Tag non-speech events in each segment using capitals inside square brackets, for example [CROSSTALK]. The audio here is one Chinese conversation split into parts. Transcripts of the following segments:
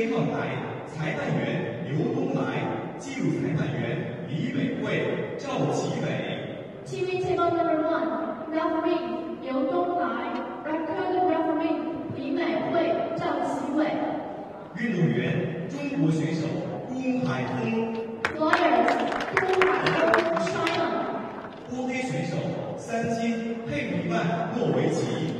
一号台裁判员刘东来，记录裁判员李美惠、赵奇伟。TV table number one, referee 刘东来，record referee 李美惠、赵奇伟运动员中国选手龚海峰，，lawyers 顾海峰 China，波黑选手三金佩里曼诺维奇。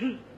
Hmm. [LAUGHS]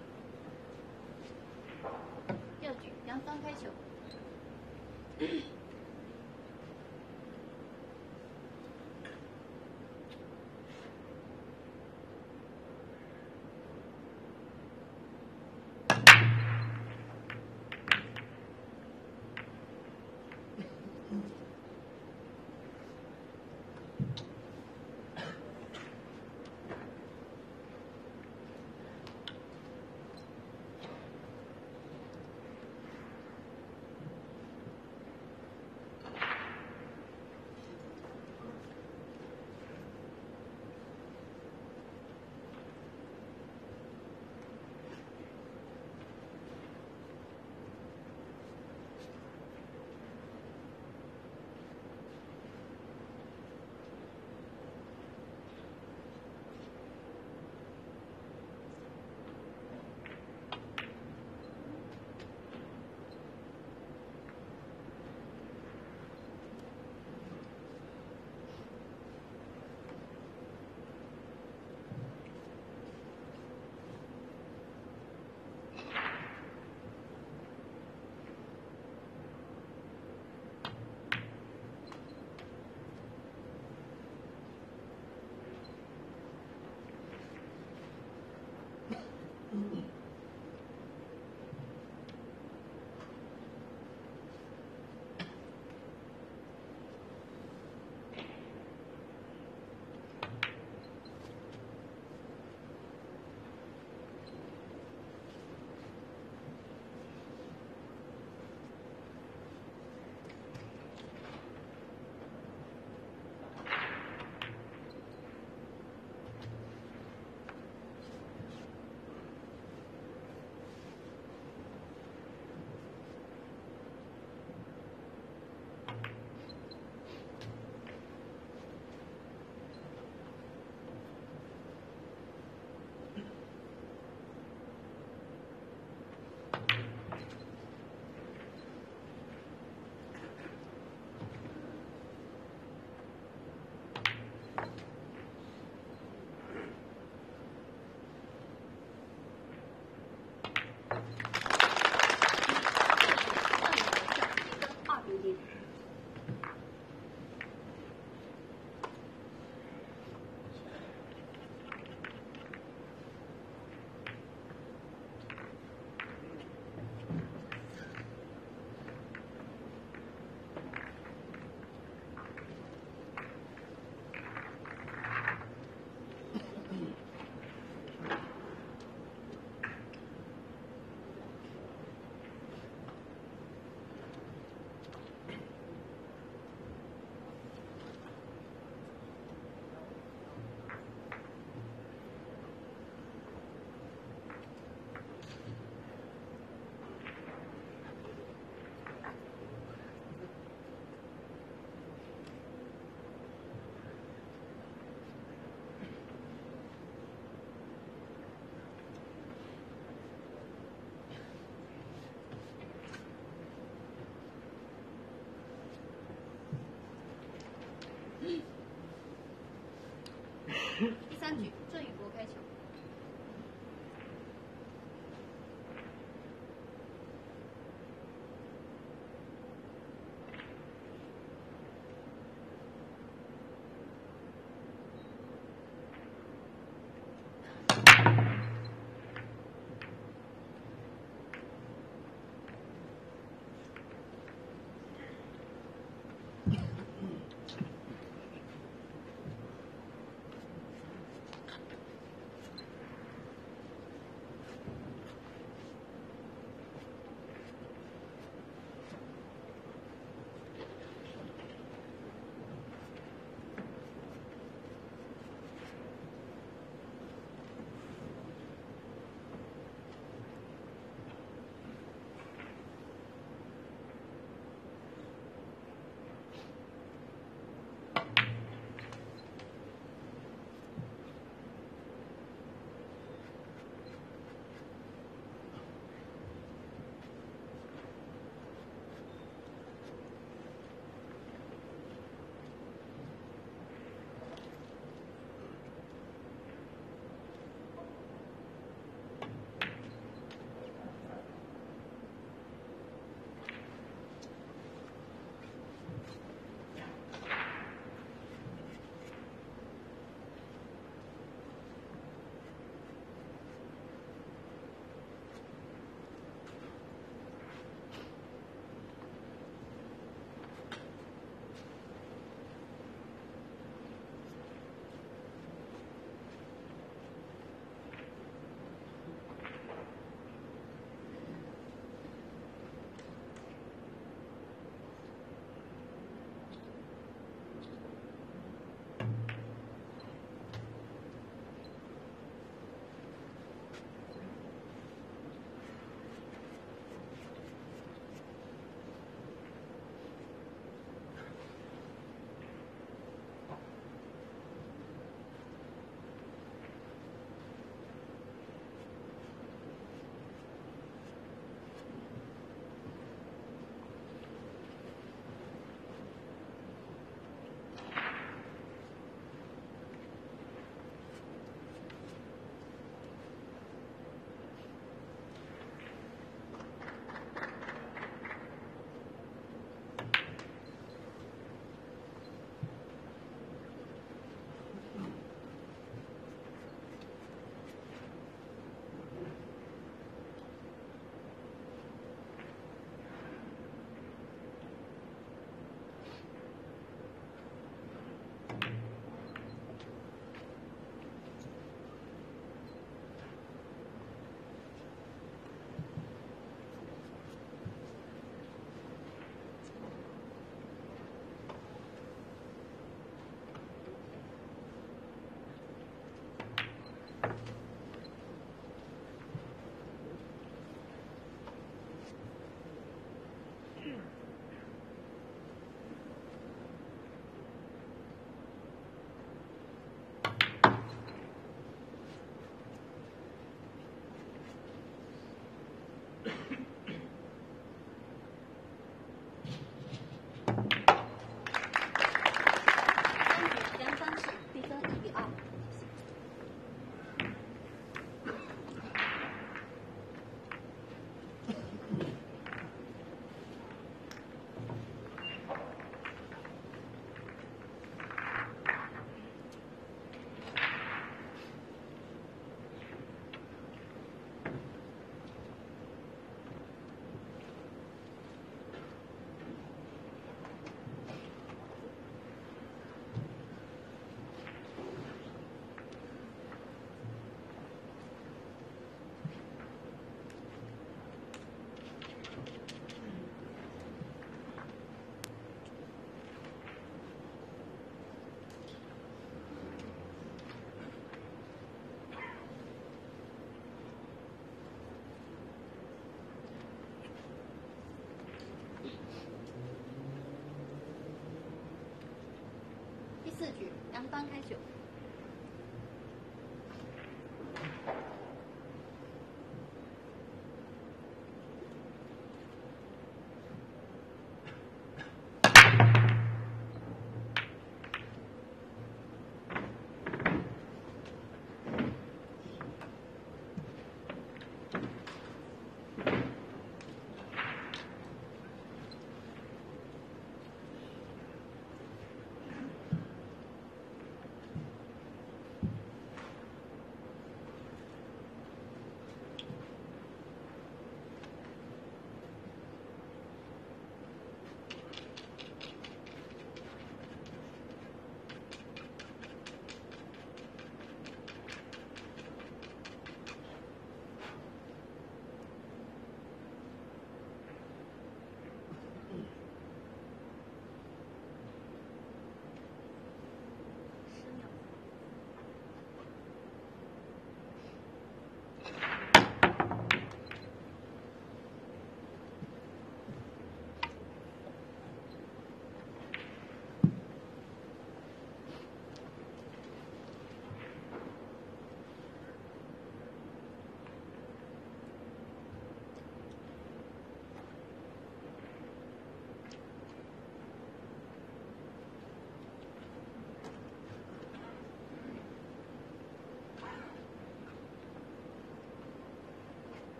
四局杨方开球。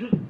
Mm-hmm. [LAUGHS]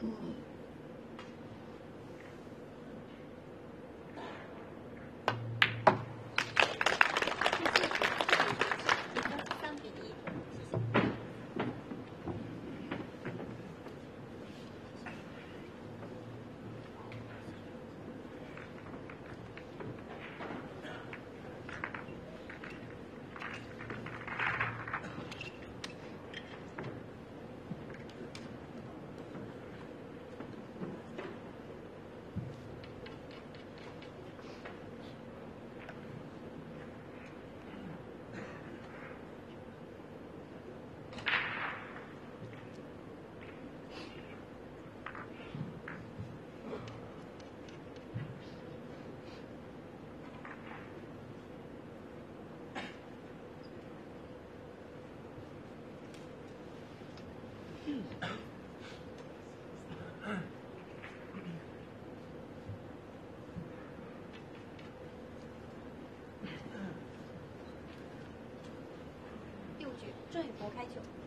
第第五局郑宇博开球。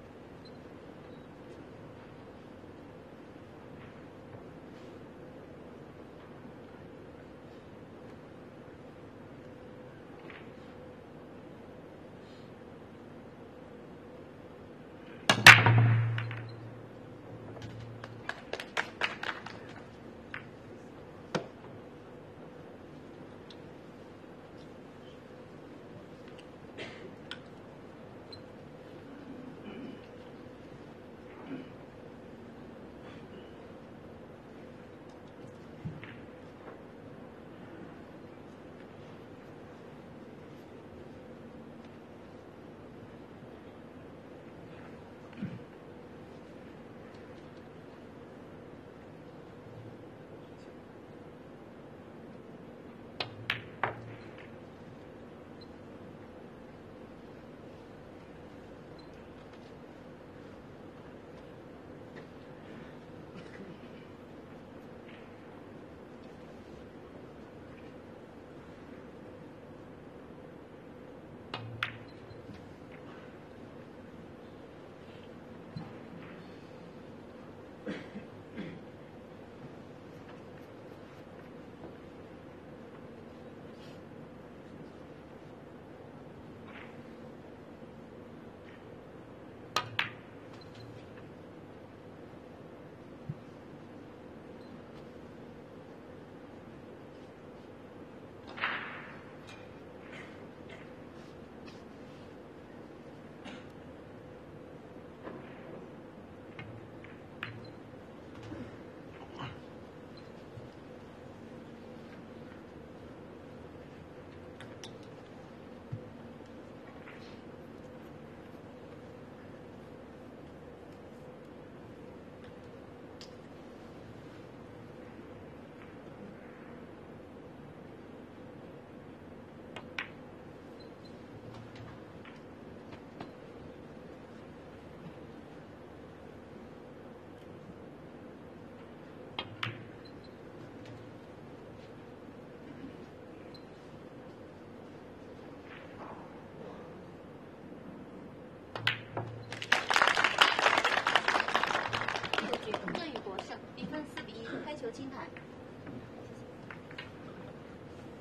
金牌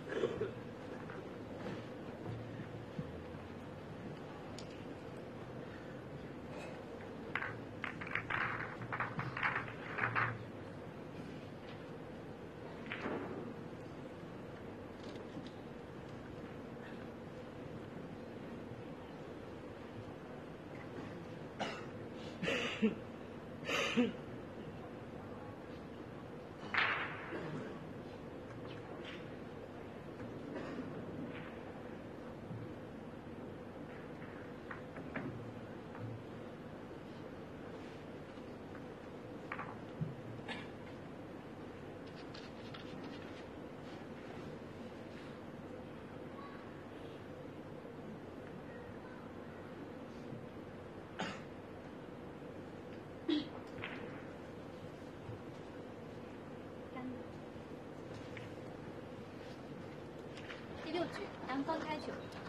开球清台。第六局南方开酒。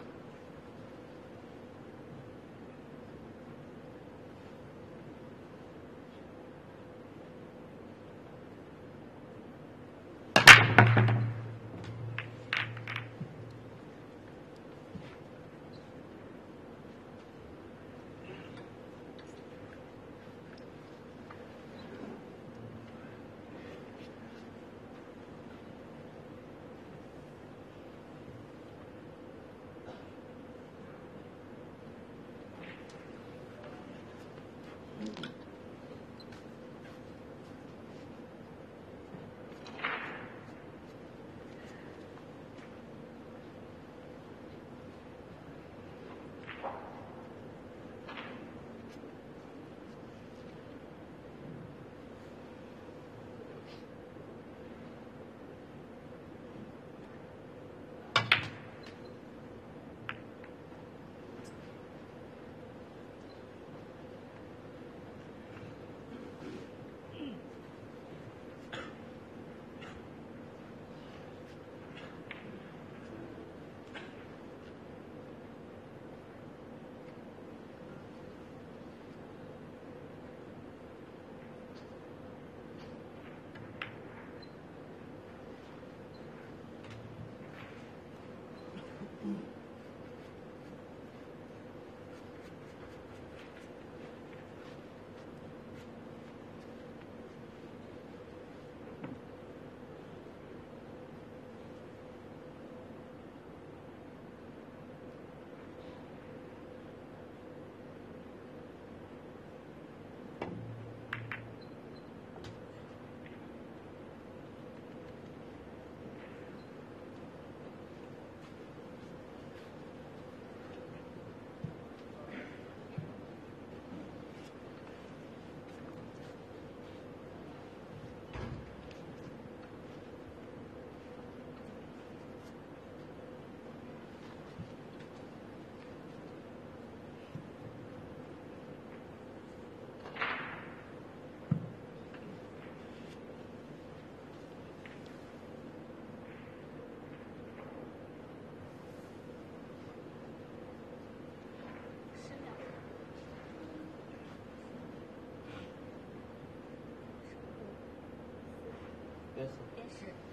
也是。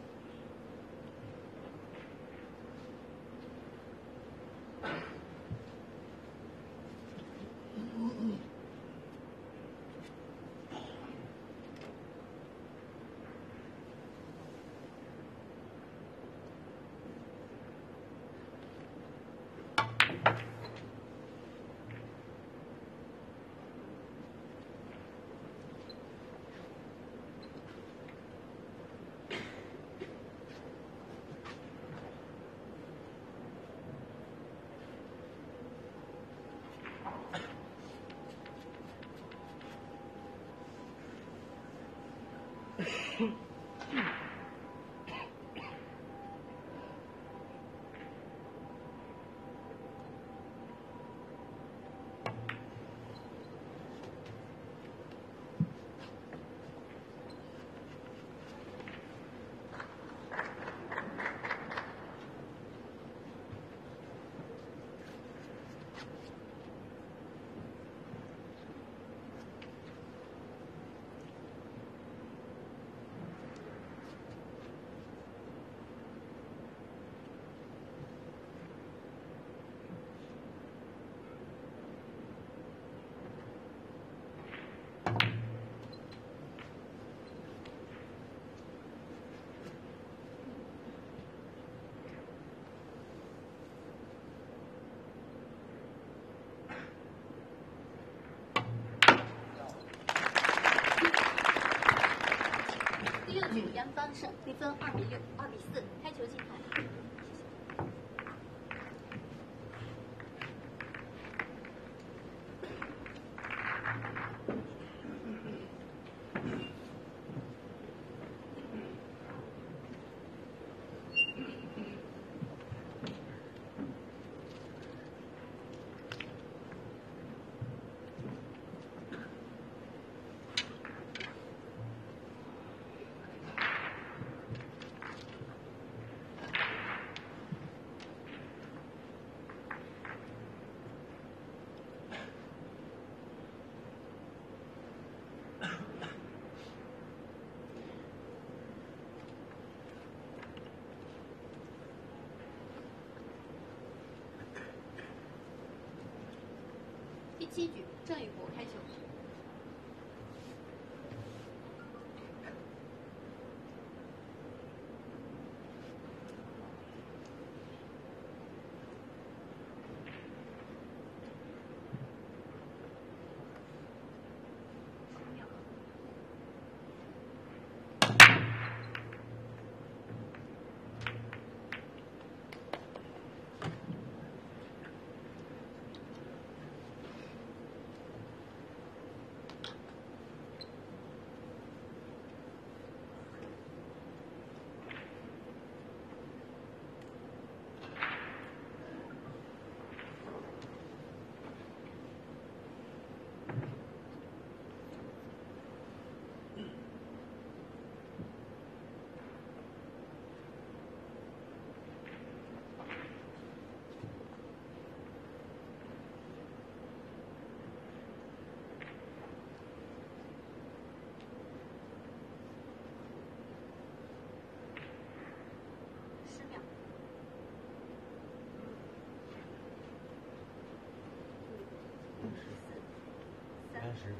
杨方胜，比分二比六、二比四，七局，郑宇博开球。四、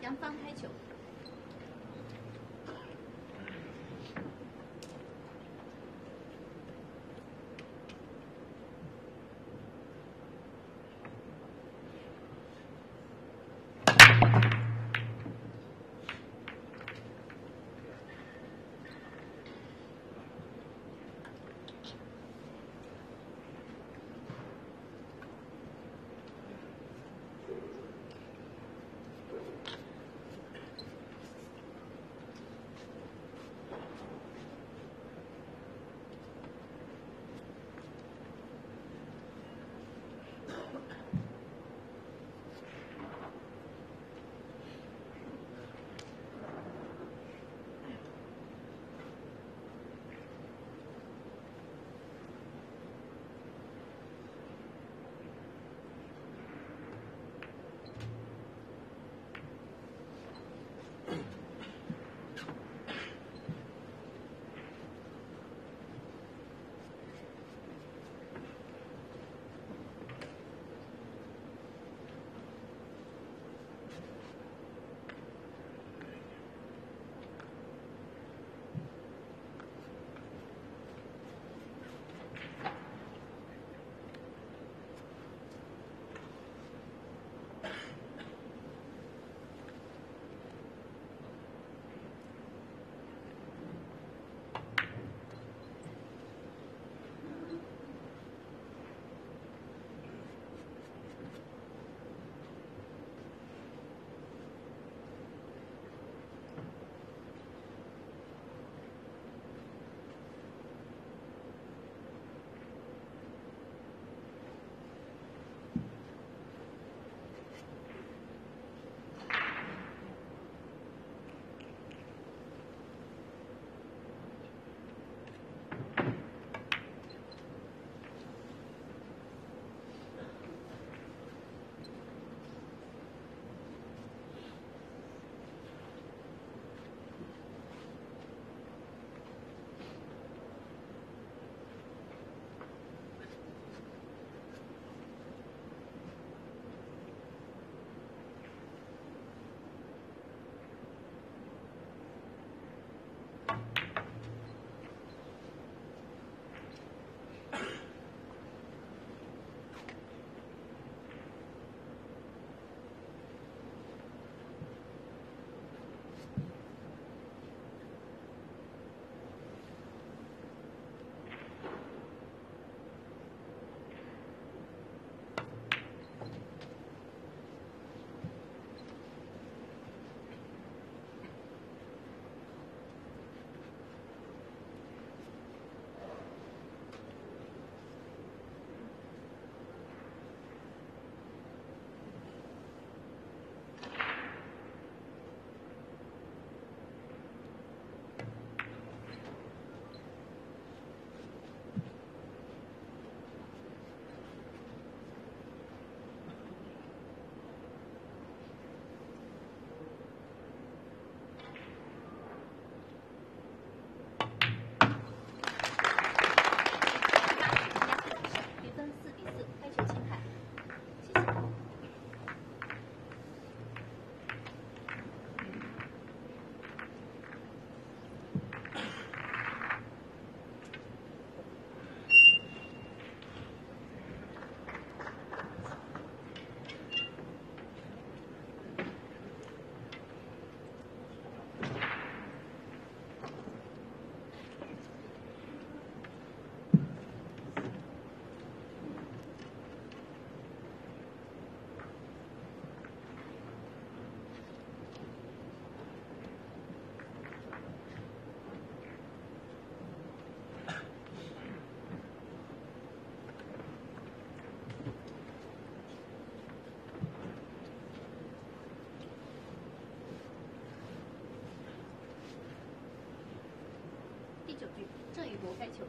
杨帆开球。这一波该求。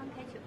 刚开始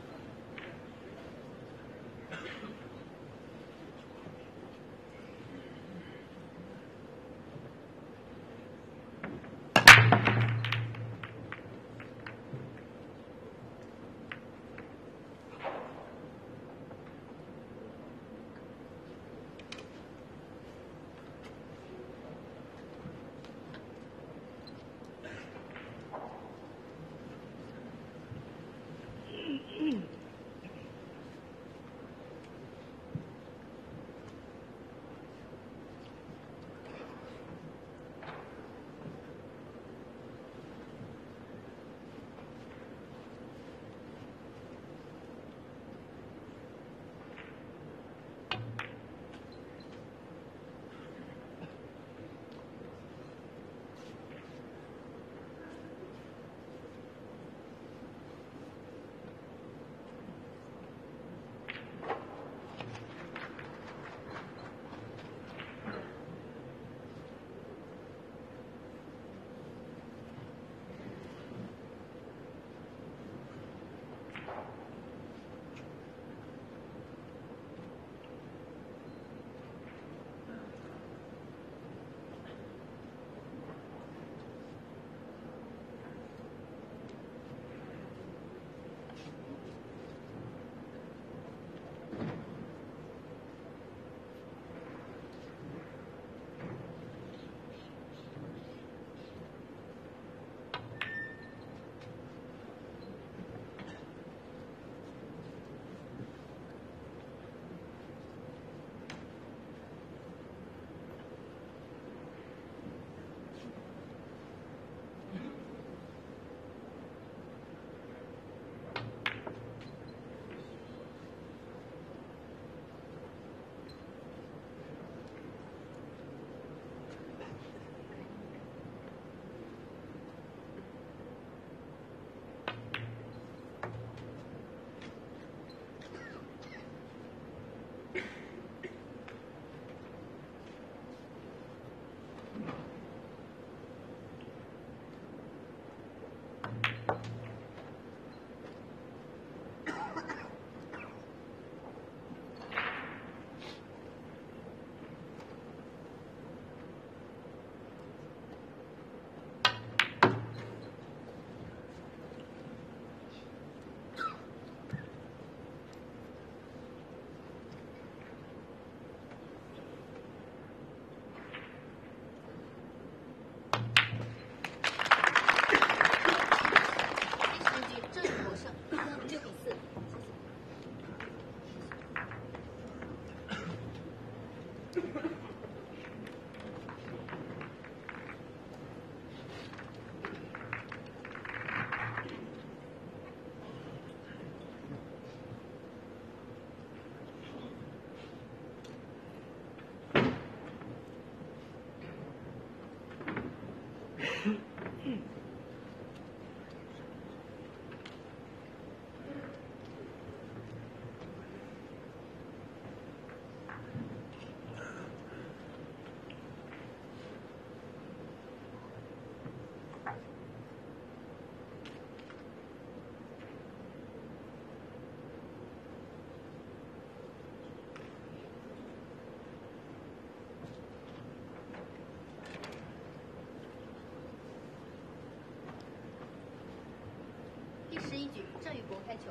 第十一局，郑宇博开球。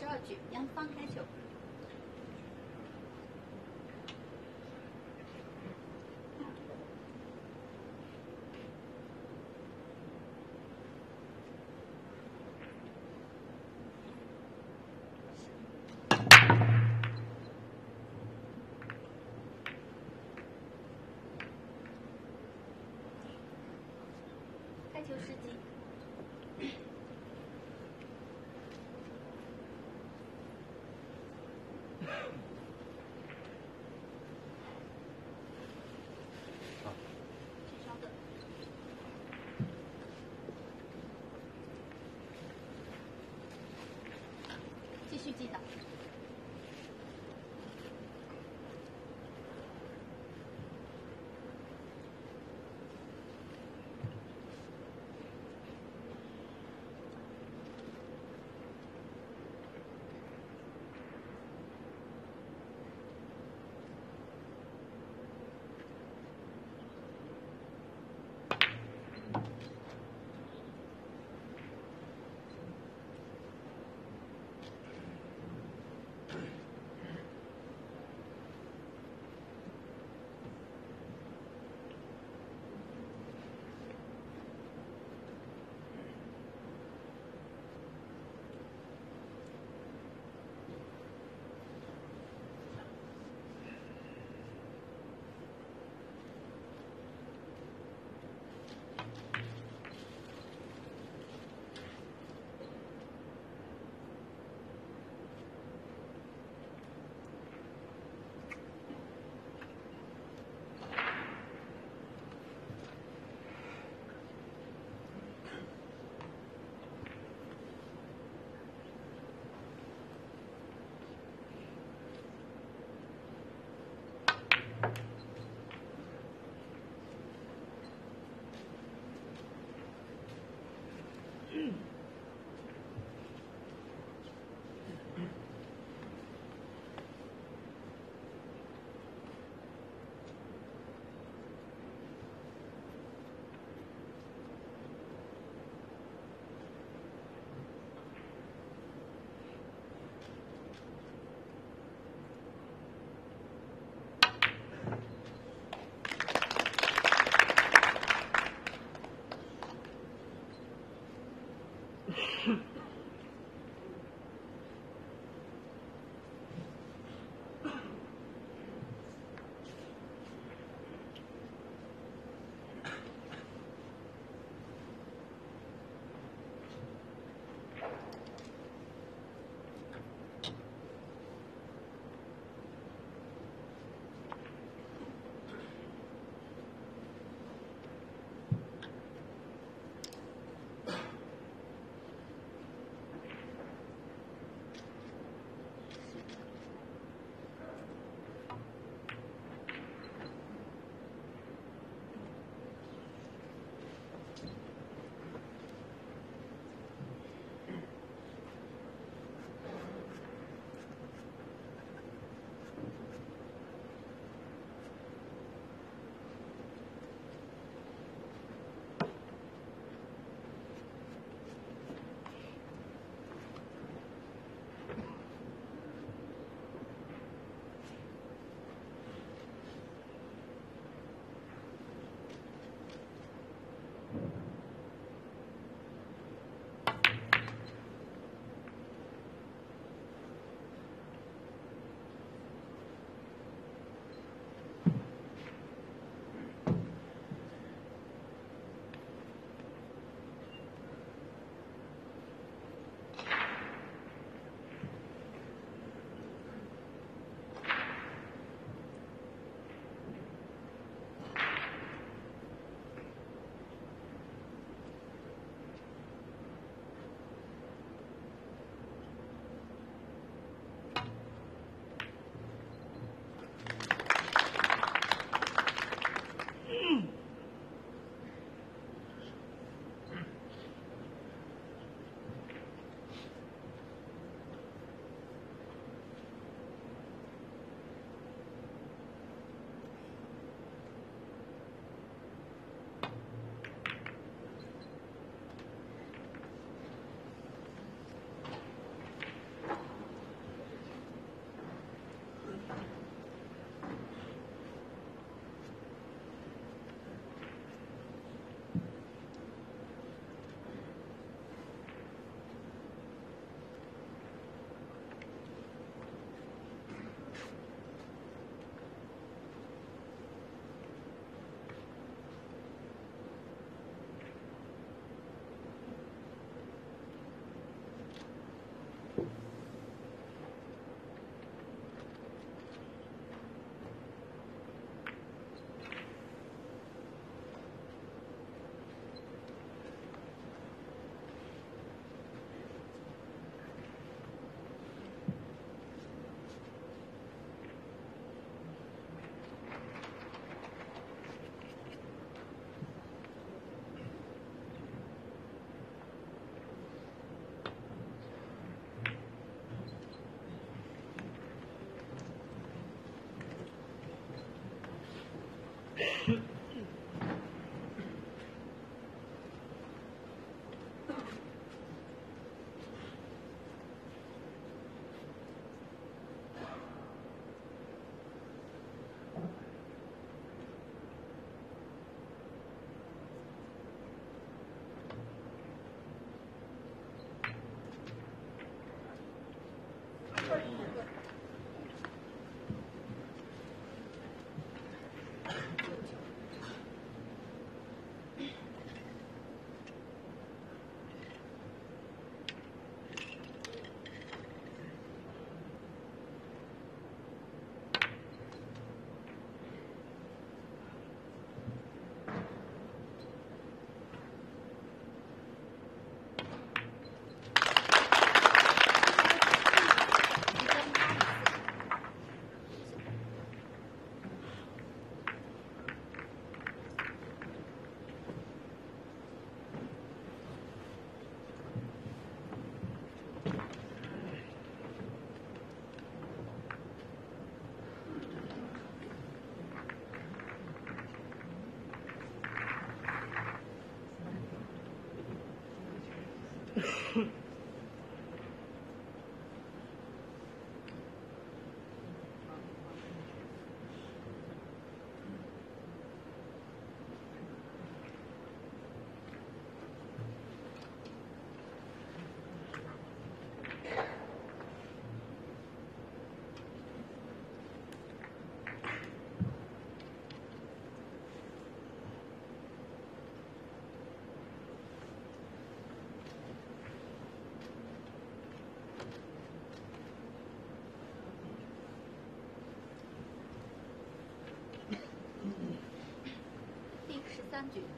第十二局，杨方开球。开球时机。请稍等。记得。跟住。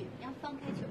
你要放开球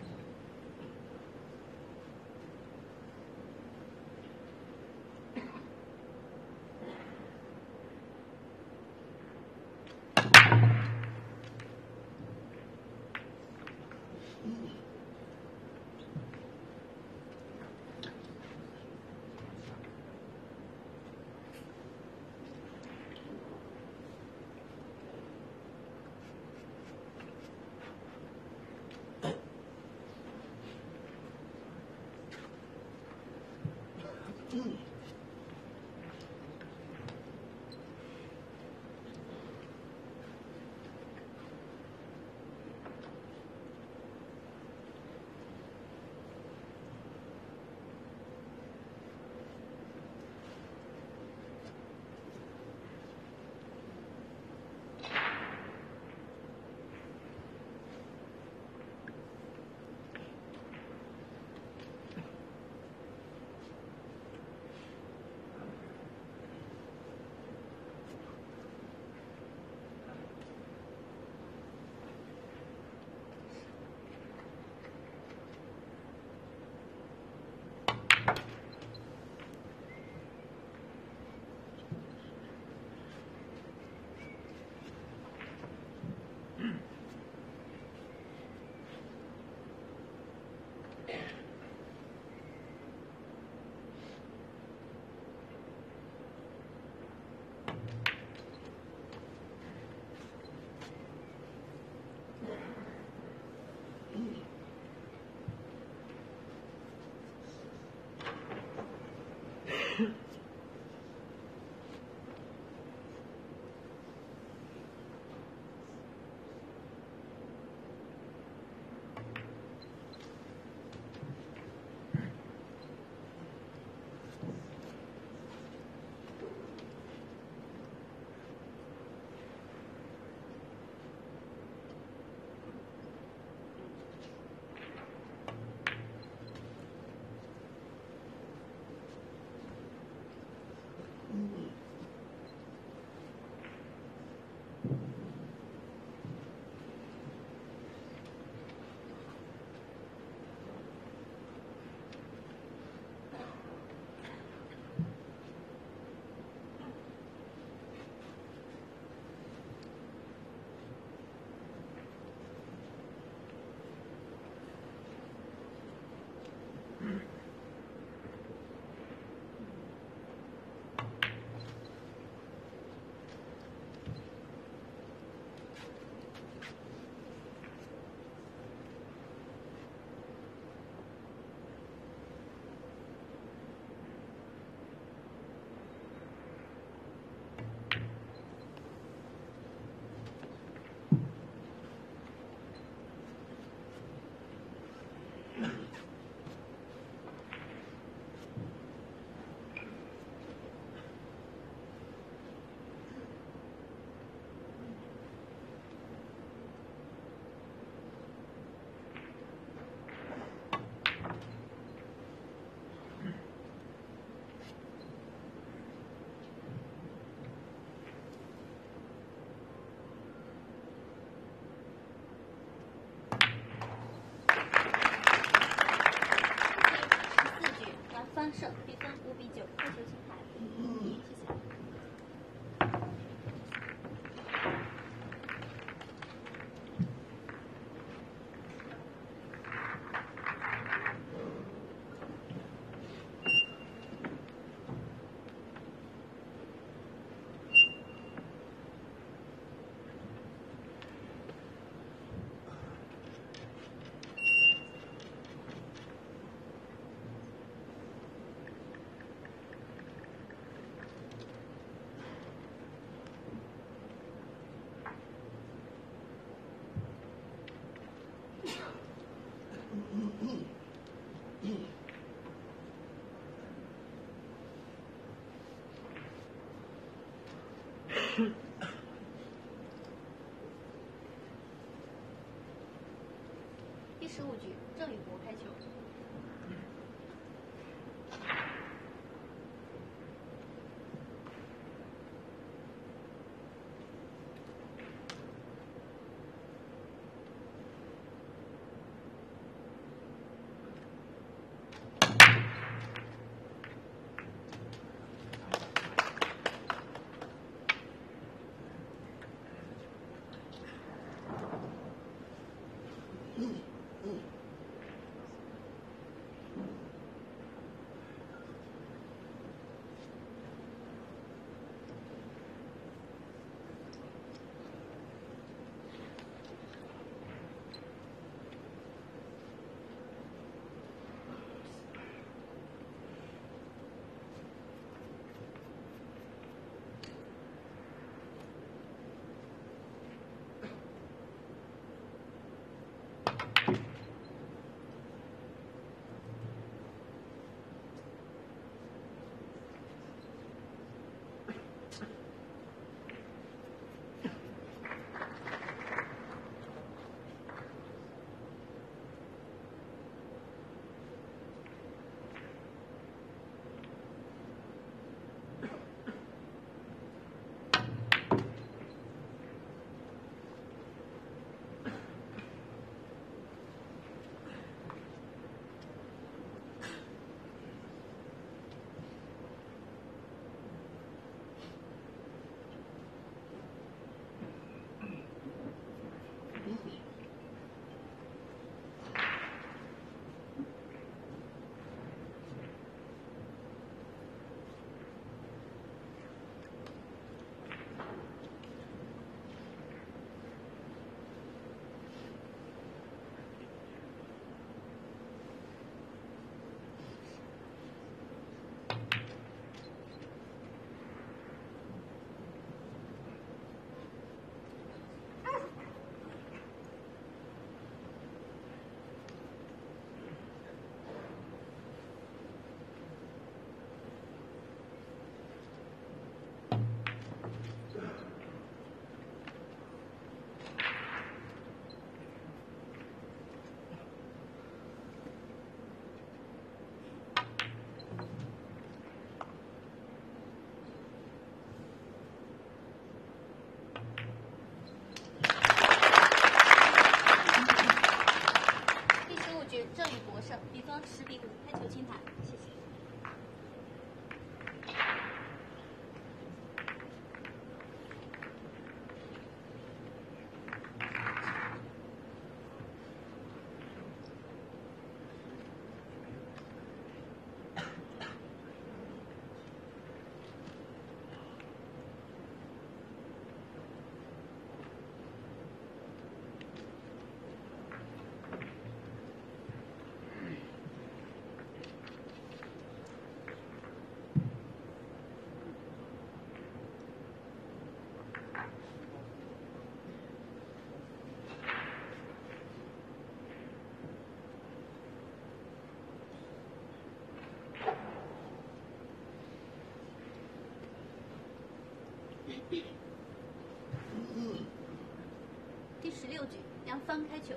翻，开球。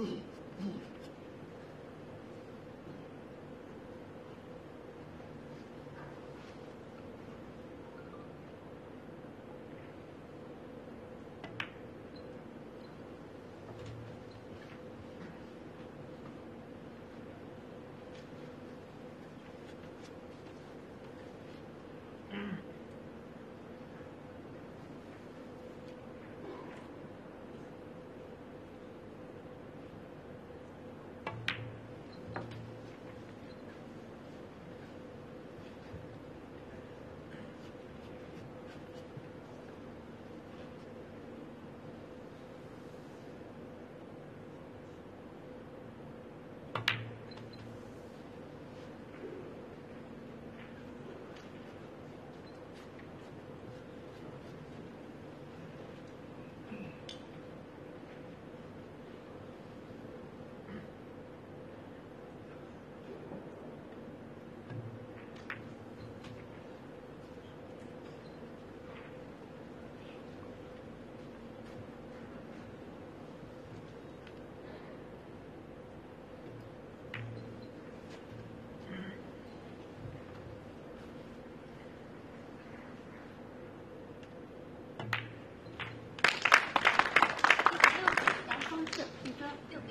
Mm-hmm.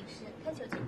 是开球。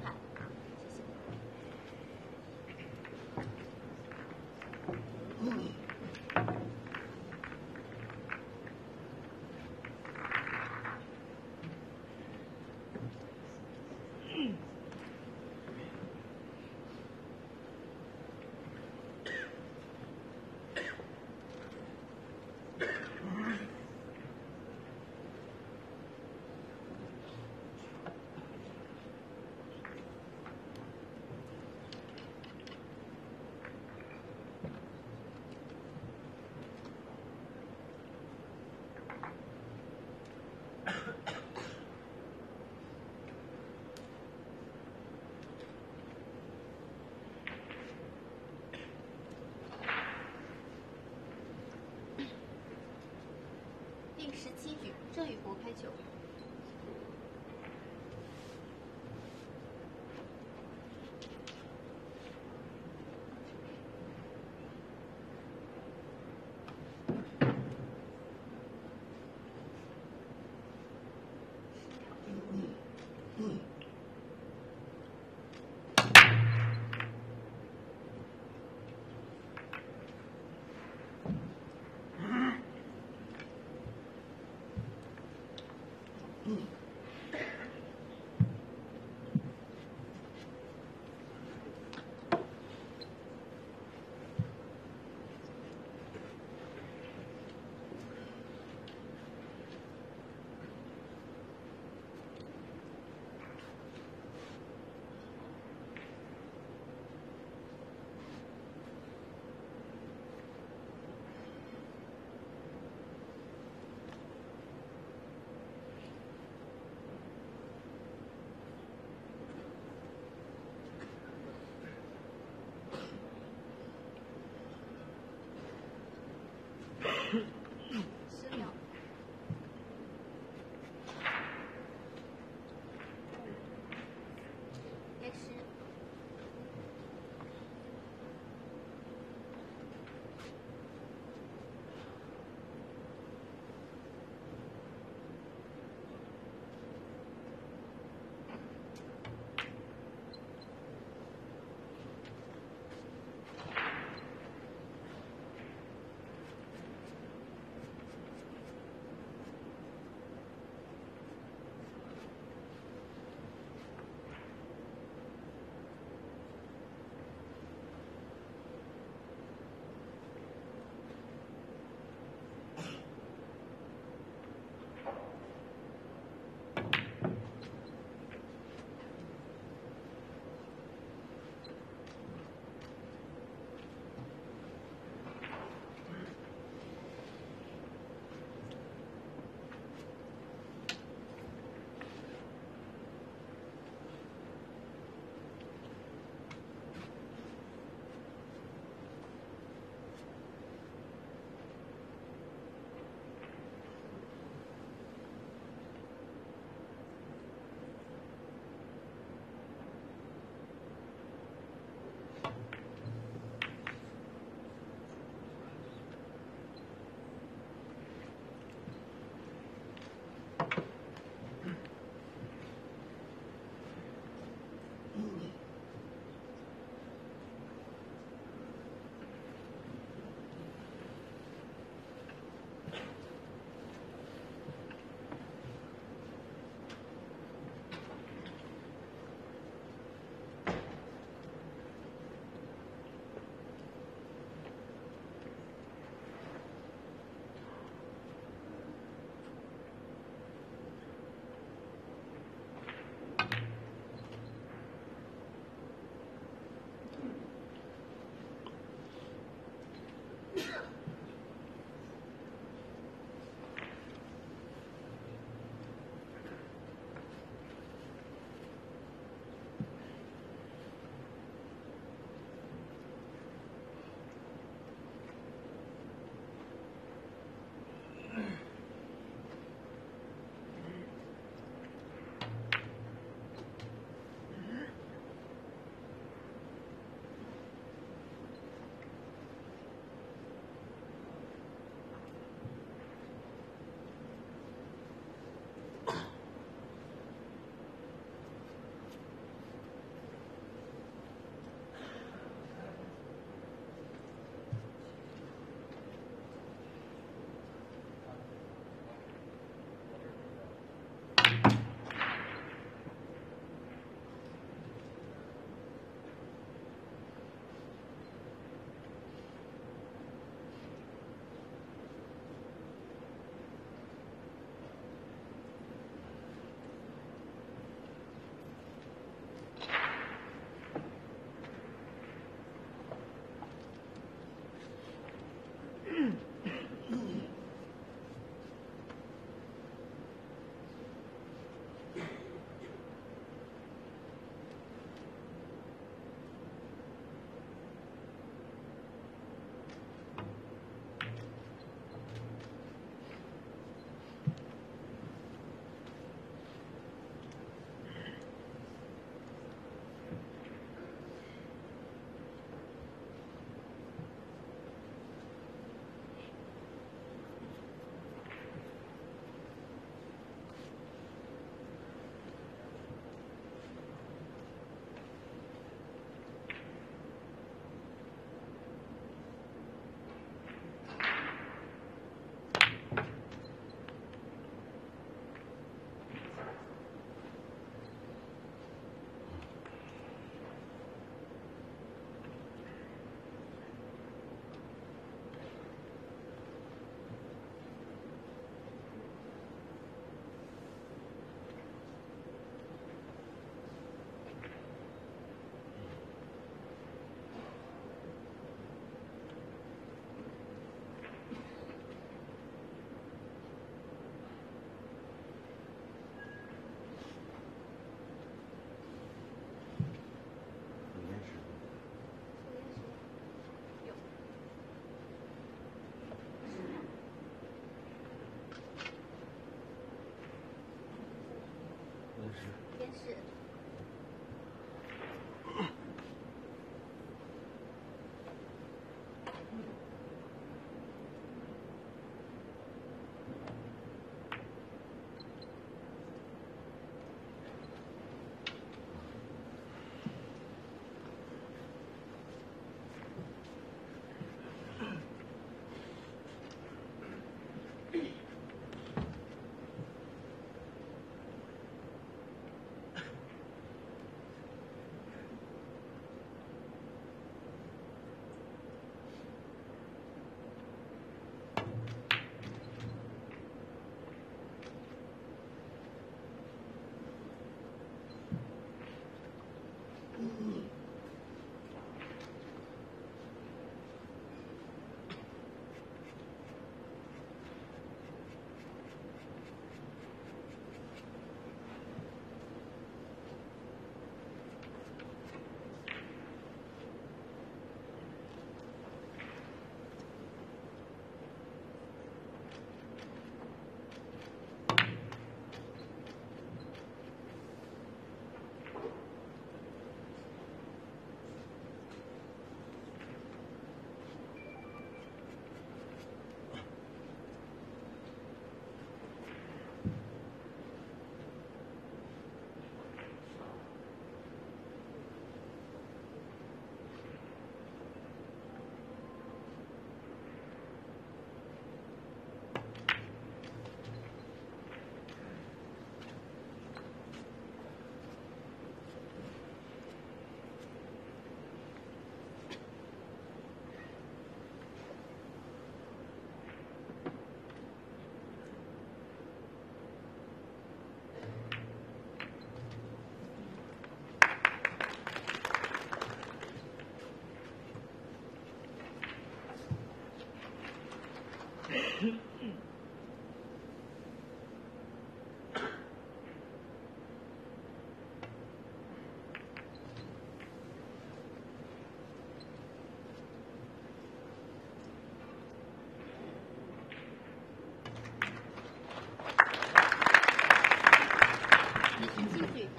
郑宇博开球。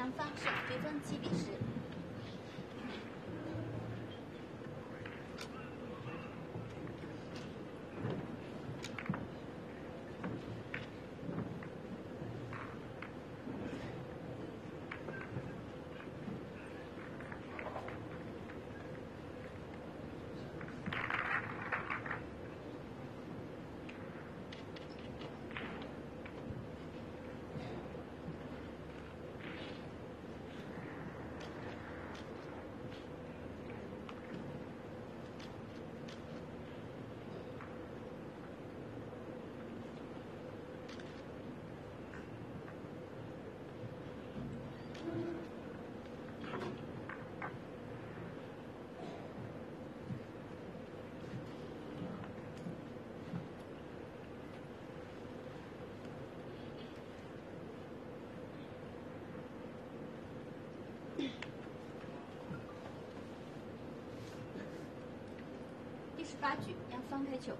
南方是，比分七比十。发觉要放开球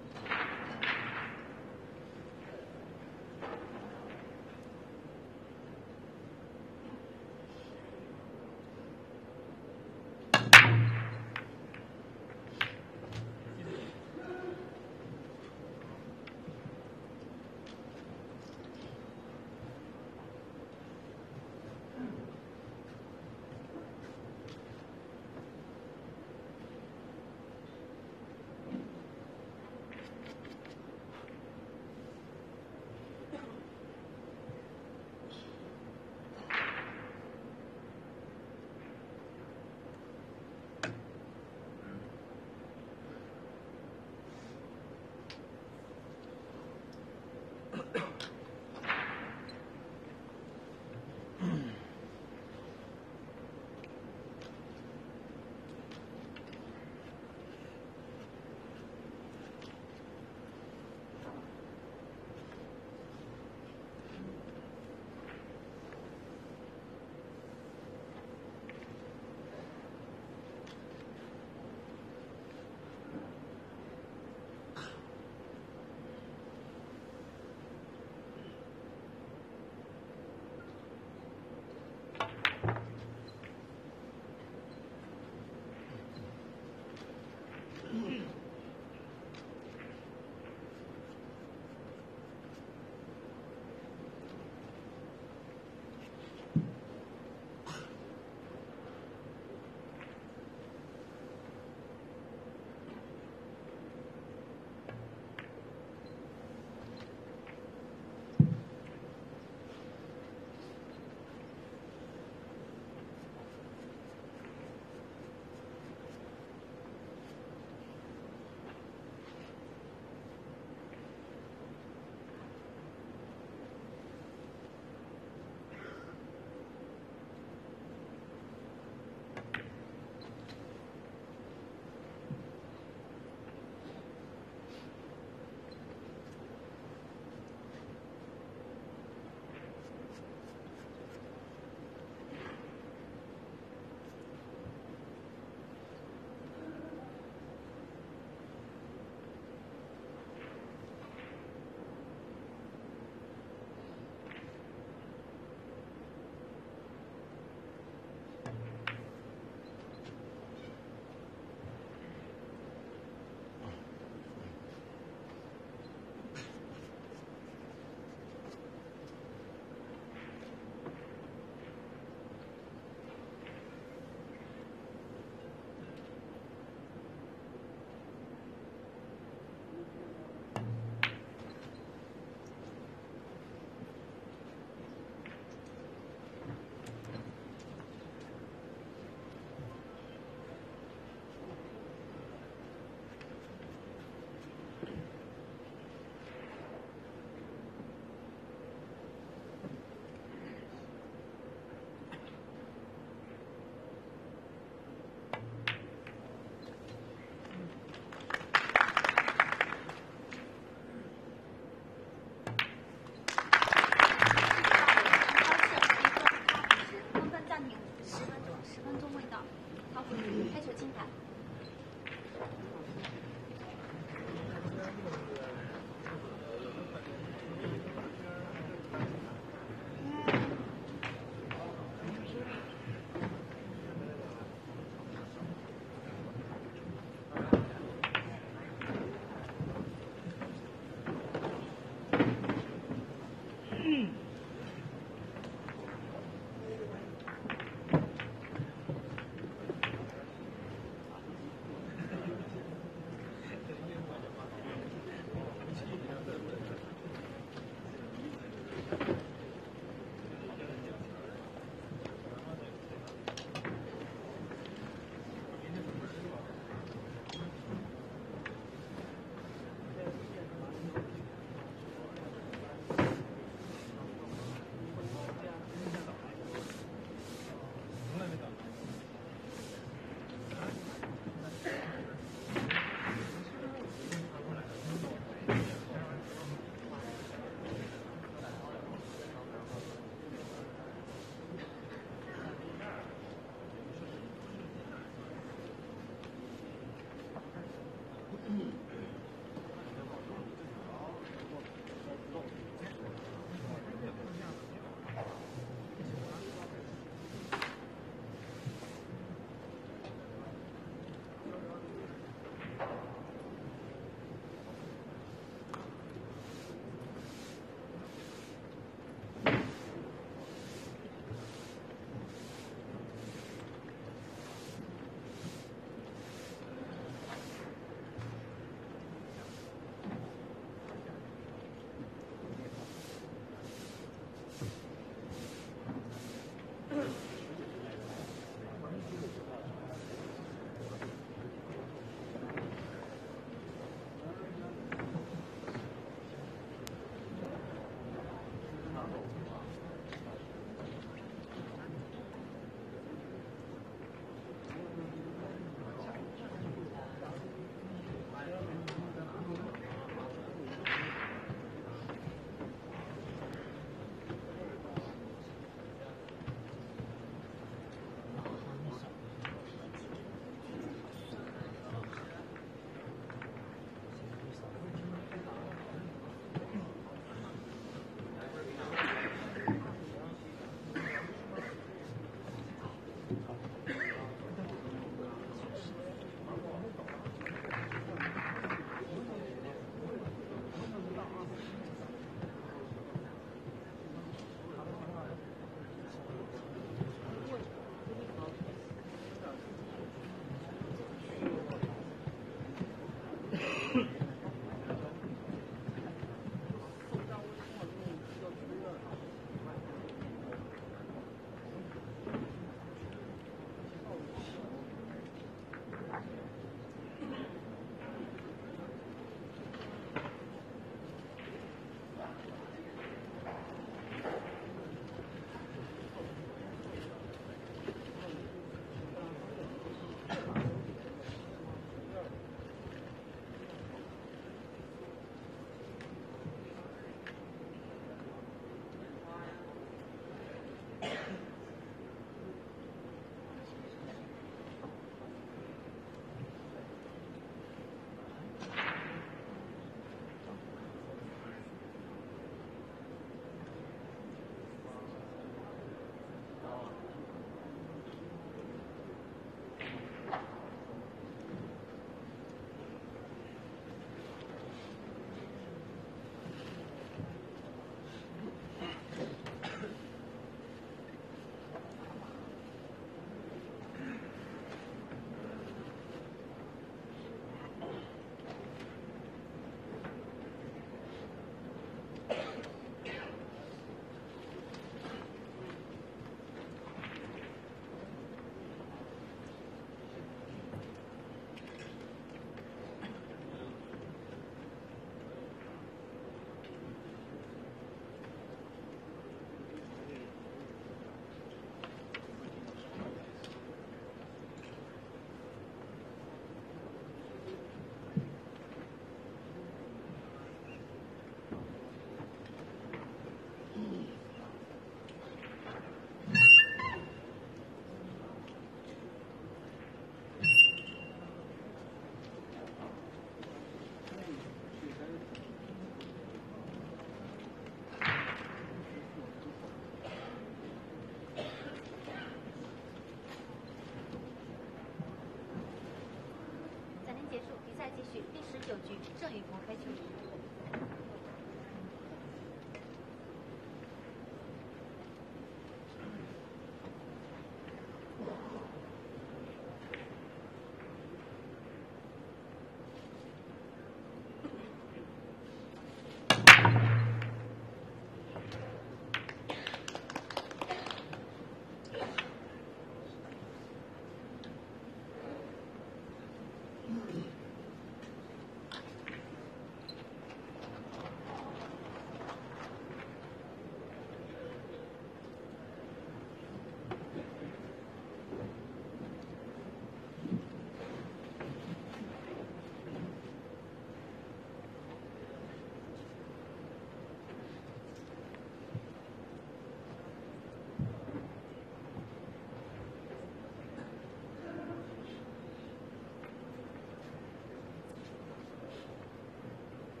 第十九局，郑宇伯开球。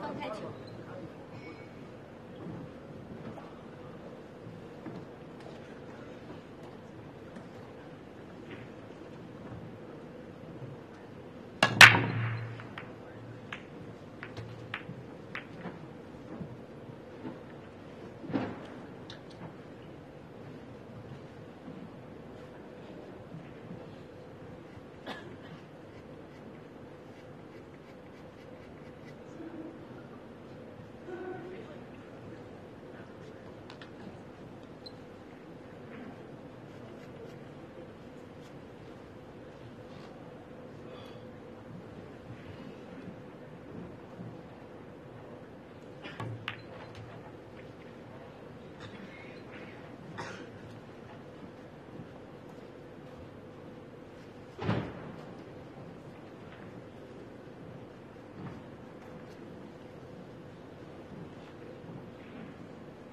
放开球。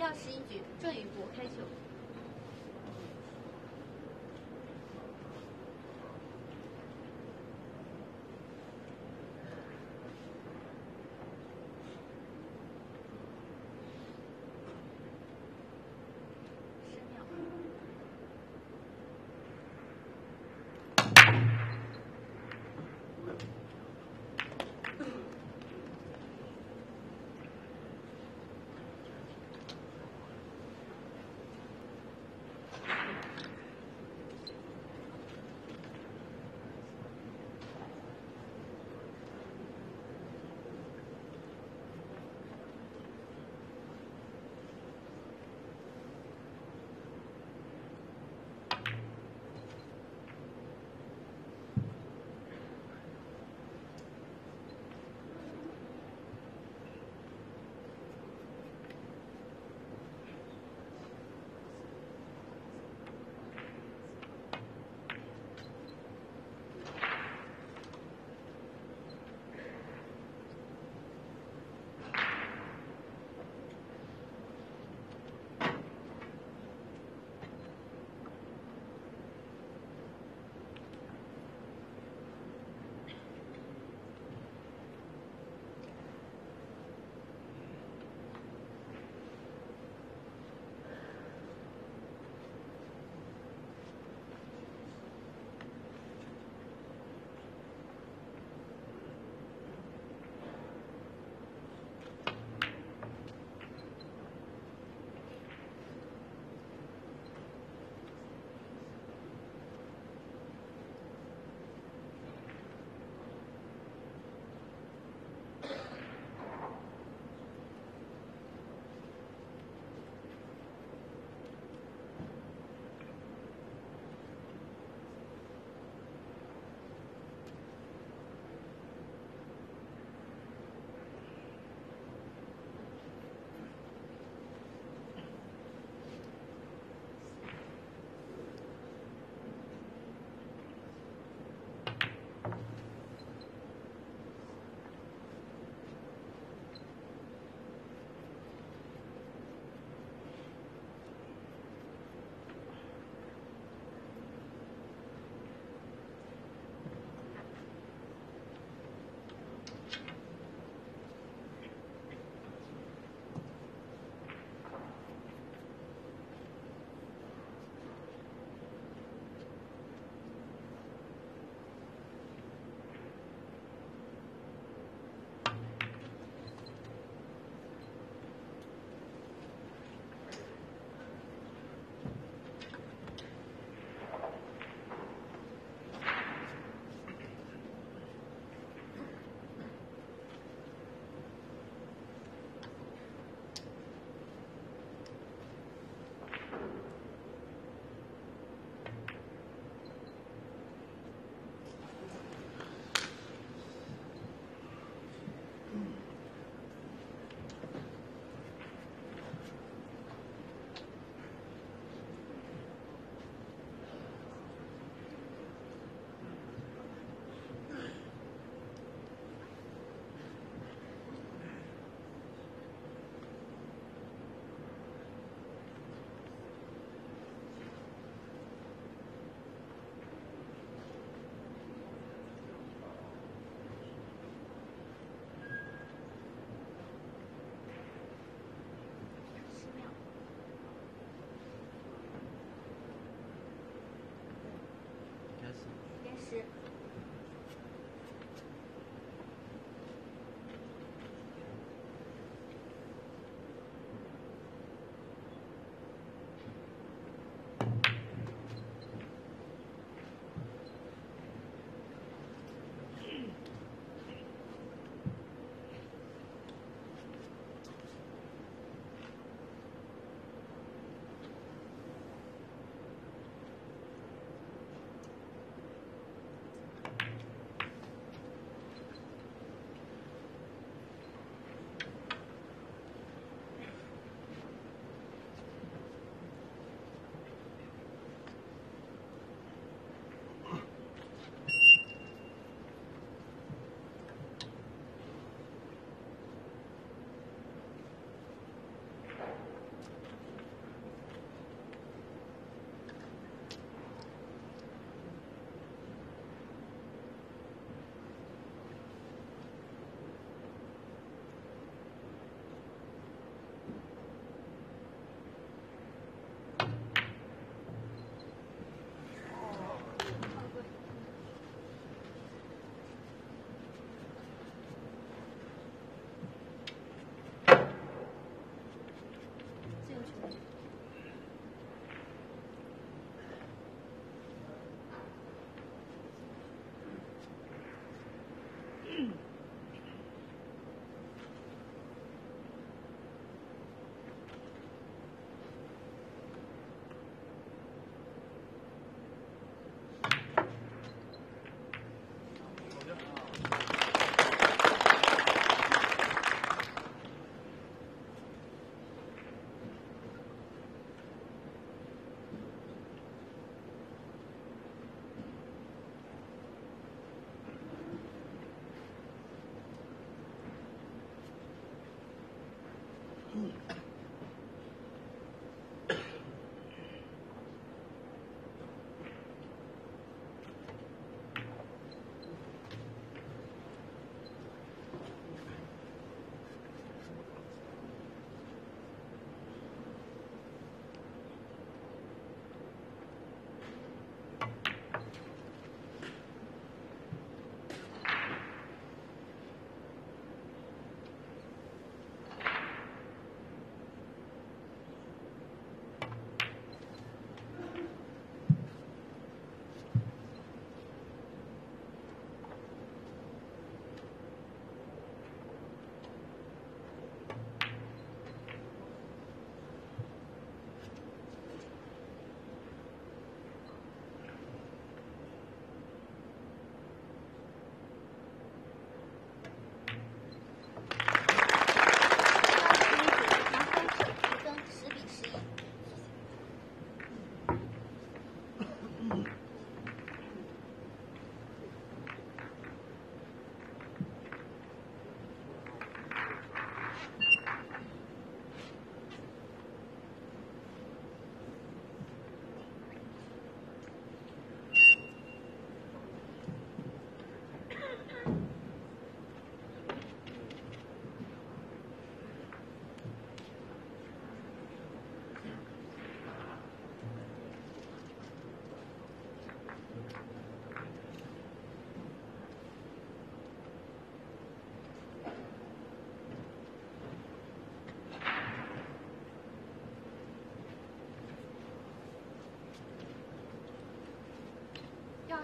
第二十一局，郑宇博开球。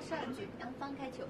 上举，杨帆开球。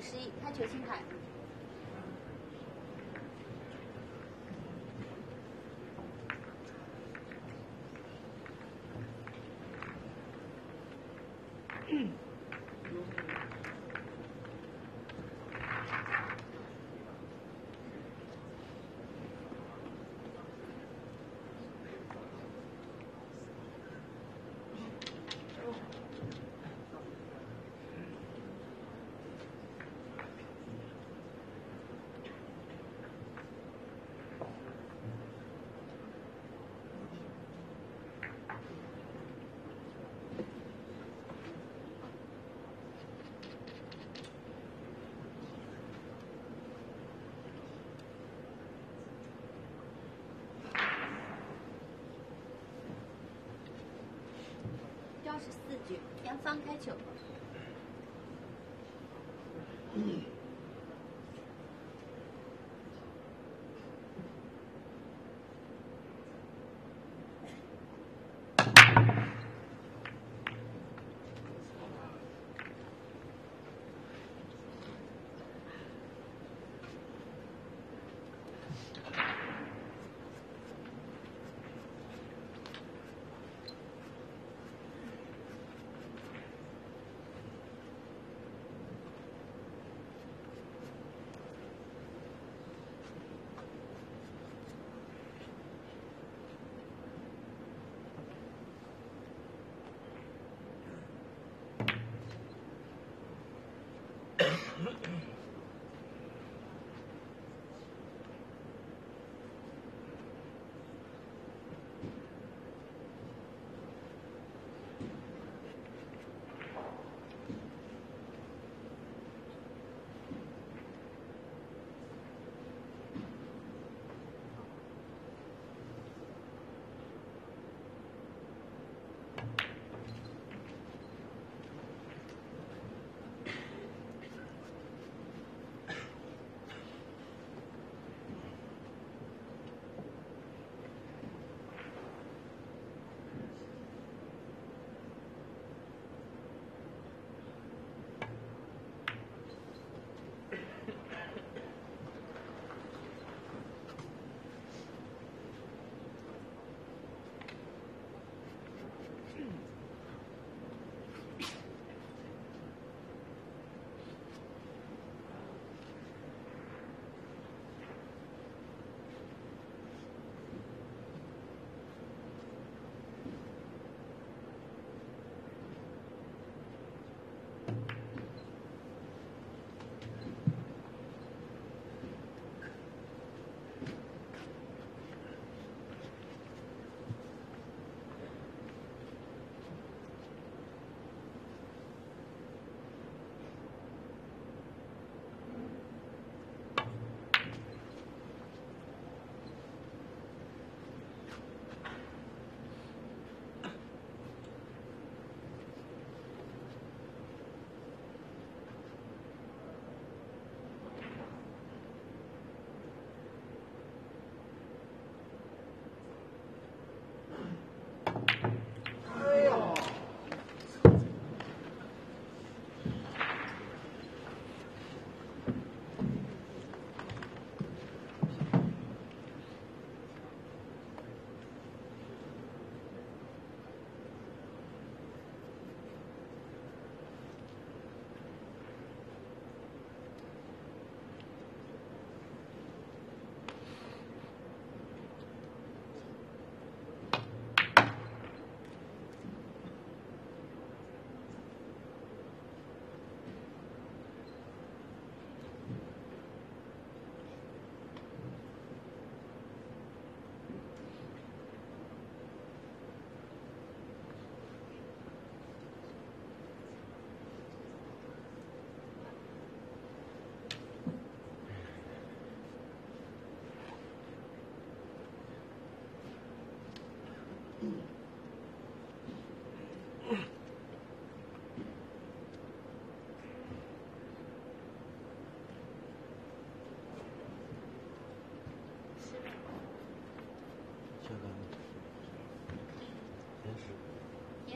十一开球清盘。十四局，杨芳开球。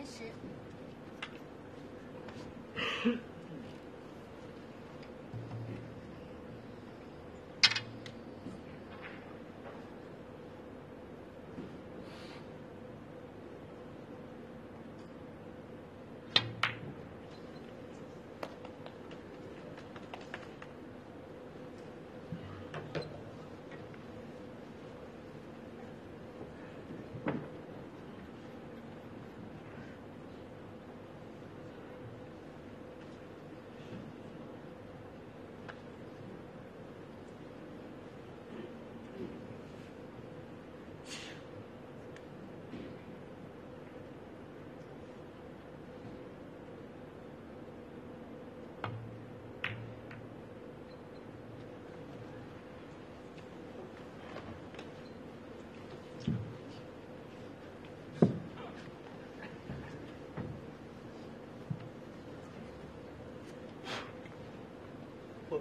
时。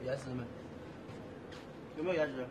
验尸没？有没有颜值？